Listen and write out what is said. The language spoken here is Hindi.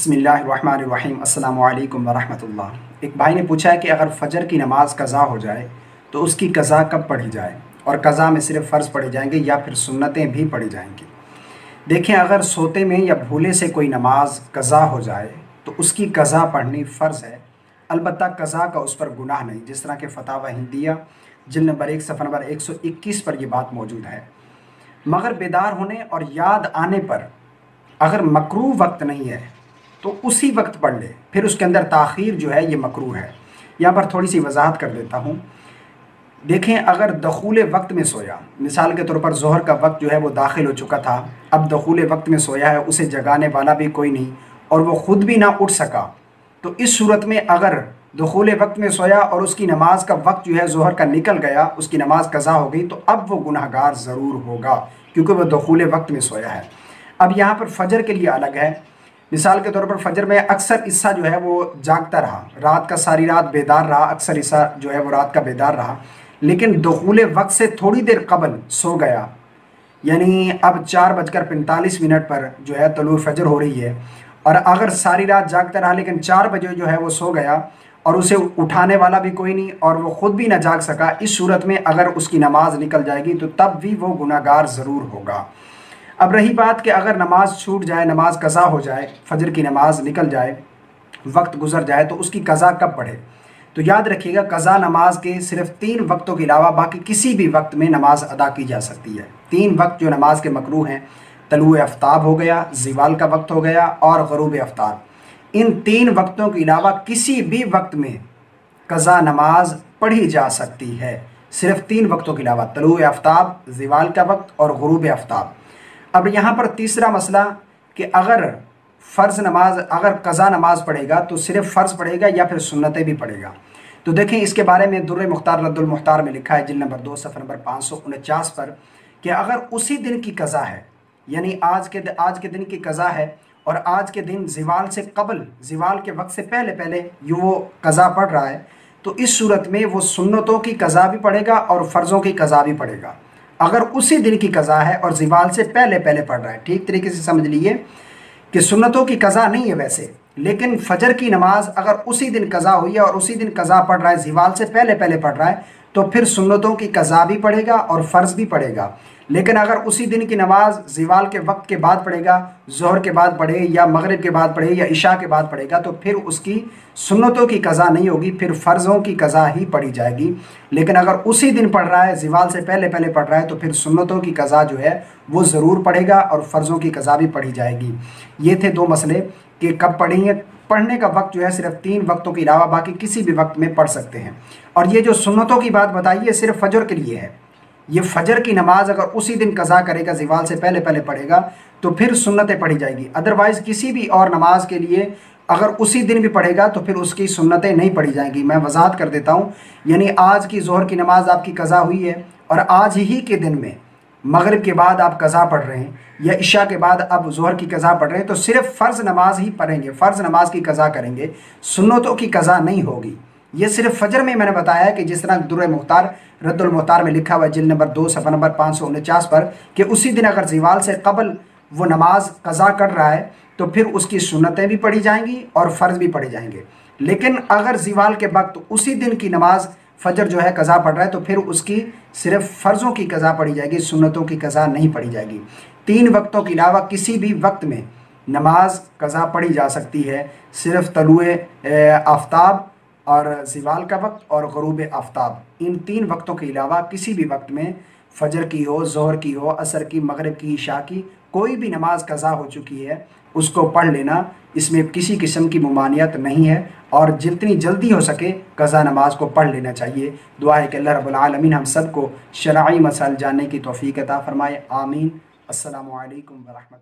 बसमीम अल्लाम एक भाई ने पूछा है कि अगर फ़जर की नमाज़ कज़ा हो जाए तो उसकी कज़ा कब पढ़ी जाए? और कज़ा में सिर्फ़ फ़र्ज़ पढ़े जाएँगे या फिर सुन्नतें भी पढ़ी जाएँगी? देखें, अगर सोते में या भूले से कोई नमाज़ कज़ा हो जाए तो उसकी कज़ा पढ़नी फ़र्ज़ है। अलबत् कज़ा का उस पर गुनाह नहीं। जिस तरह के फ़तावा हिंदिया, जिल नंबर एक, सफ़र नंबर 121 पर यह बात मौजूद है। मगर बेदार होने और याद आने पर अगर मकरू वक्त नहीं है तो उसी वक्त पढ़ ले। फिर उसके अंदर ताख़ीर जो है, ये मकरू है। यहाँ पर थोड़ी सी वजाहत कर देता हूँ। देखें, अगर दखूल वक्त में सोया, मिसाल के तौर पर जहर का वक्त जो है वो दाखिल हो चुका था, अब दखूल वक्त में सोया है, उसे जगाने वाला भी कोई नहीं, और वो ख़ुद भी ना उठ सका तो इस सूरत में अगर दखूल वक्त में सोया और उसकी नमाज़ का वक्त जो है जहर का निकल गया, उसकी नमाज़ कज़ा हो गई तो अब वो गुनाहगार ज़रूर होगा, क्योंकि वह दखूल वक्त में सोया है। अब यहाँ पर फजर के लिए अलग है। मिसाल के तौर पर फजर में अक्सर हिस्सा जो है वो जागता रहा। रात का सारी रात बेदार रहा, अक्सर हिस्सा जो है वो रात का बेदार रहा। लेकिन दखूल वक्त से थोड़ी देर कबल सो गया। यानी अब चार बजकर पैंतालीस मिनट पर जो है तलु फजर हो रही है। और अगर सारी रात जागता रहा, लेकिन चार बजे जो है वो सो गया और उसे उठाने वाला भी कोई नहीं और वो ख़ुद भी ना जाग सका, इस सूरत में अगर उसकी नमाज़ निकल जाएगी तो तब भी वो गुनागार ज़रूर होगा। अब रही बात कि अगर नमाज़ छूट जाए, नमाज़ कज़ा हो जाए, फजर की नमाज़ निकल जाए, वक्त गुजर जाए तो उसकी कज़ा कब पढ़े तो याद रखिएगा, कज़ा नमाज़ के सिर्फ़ तीन वक्तों के अलावा बाकी किसी भी वक्त में नमाज़ अदा की जा सकती है। तीन वक्त जो नमाज़ के मकरू हैं तलु आफ्ताब हो गया, जीवाल का वक्त हो गया और गरूब आफ्ताब इन तीन वक्तों के अलावा किसी भी वक्त में कज़ा नमाज़ पढ़ी जा सकती है। सिर्फ़ तीन वक्तों के अलावा तलु आफ्ताब जीवाल का वक्त और गरूब आफ्ताब अब यहाँ पर तीसरा मसला कि अगर फ़र्ज़ नमाज़, अगर कज़ा नमाज़ पढ़ेगा तो सिर्फ़ फ़र्ज़ पढ़ेगा या फिर सुन्नतें भी पढ़ेगा। तो देखें, इसके बारे में दुर्र मुख्तार रद्दुल में लिखा है जिल नंबर दो, सफ़र नंबर पाँच सौ उनचास पर, कि अगर उसी दिन की कज़ा है, यानी आज के आज के दिन की कज़ा है, और आज के दिन जीवाल से कबल, जीवाल के वक्त से पहले पहले यू वो कज़ा पढ़ रहा है तो इस सूरत में वो सुन्नतों की कज़ा भी पढ़ेगा और फ़र्ज़ों की कज़ा भी पढ़ेगा। अगर उसी दिन की कज़ा है और जीवाल से पहले पहले पढ़ रहा है, ठीक तरीके से समझ लीजिए कि सुन्नतों की कज़ा नहीं है वैसे, लेकिन फजर की नमाज़ अगर उसी दिन कज़ा हुई है और उसी दिन कज़ा पढ़ रहा है, जीवाल से पहले पहले पढ़ रहा है तो फिर सुन्नतों की कज़ा भी पढ़ेगा और फ़र्ज़ भी पढ़ेगा लेकिन अगर उसी दिन की नमाज़ जीवाल के वक्त के बाद पढ़ेगा जहर के बाद पढ़े या मगरब के बाद पढ़े या इशा के बाद पढ़ेगा तो फिर उसकी सुन्नतों की कज़ा नहीं होगी, फिर फ़र्ज़ों की कज़ा ही पढ़ी जाएगी। लेकिन अगर उसी दिन पढ़ रहा है, जीवाल से पहले पहले पढ़ रहा है तो फिर सुन्नतों की कज़ा जो है, वो ज़रूर पढ़ेगा और फ़र्ज़ों की कज़ा भी पढ़ी जाएगी। ये थे दो मसले कि कब पढ़ेंगे पढ़ने का वक्त जो है सिर्फ़ तीन वक्तों के अलावा बाकी किसी भी वक्त में पढ़ सकते हैं। और ये जो सुन्नतों की बात बताई है सिर्फ़ फजर के लिए है। ये फजर की नमाज़ अगर उसी दिन कज़ा करेगा, जीवाल से पहले पहले पढ़ेगा तो फिर सुन्नतें पढ़ी जाएगी। अदरवाइज़ किसी भी और नमाज़ के लिए अगर उसी दिन भी पढ़ेगा तो फिर उसकी सुन्नतें नहीं पढ़ी जाएँगी। मैं वजाहत कर देता हूँ, यानी आज की जोहर की नमाज़ आपकी कज़ा हुई है, और आज ही के दिन में मगरब के बाद आप कज़ा पढ़ रहे हैं या इशा के बाद आप जोहर की कज़ा पढ़ रहे हैं तो सिर्फ़ फ़र्ज़ नमाज़ ही पढ़ेंगे, फ़र्ज़ नमाज़ की कज़ा करेंगे, सुन्नतों की कज़ा नहीं होगी। ये सिर्फ़ फजर में मैंने बताया कि जिस तरह दुर मुख्तार, रद्दुल मुख्तार में लिखा हुआ जिल नंबर दो सफ़ा नंबर पाँच सौ उनचास पर, कि उसी दिन अगर जीवाल से कबल वो नमाज़ कज़ा कर रहा है तो फिर उसकी सुनतें भी पढ़ी जाएँगी और फ़र्ज़ भी पढ़े जाएँगे। लेकिन अगर जीवाल के वक्त उसी दिन की नमाज़ फजर जो है कज़ा पढ़ रहा है तो फिर उसकी सिर्फ़ फ़र्ज़ों की कज़ा पढ़ी जाएगी, सुन्नतों की कज़ा नहीं पढ़ी जाएगी। तीन वक्तों के अलावा किसी भी वक्त में नमाज़ कज़ा पढ़ी जा सकती है, सिर्फ़ तलु आफ्ताब और जीवाल का वक्त और गरूब आफ्ताब। इन तीन वक्तों के अलावा किसी भी वक्त में फजर की हो, जहर की हो, असर की, मगरब की ईशा की, कोई भी नमाज़ कज़ा हो चुकी है, उसको पढ़ लेना। इसमें किसी किस्म की ममानियत नहीं है और जितनी जल्दी हो सके कज़ा नमाज़ को पढ़ लेना चाहिए। दुआ है कि अल्लाह रबालमीन हम सबको शराई मसाइल जानने की तोफ़ी अता फ़रमाए। आमीन। अल्लाम वरहमल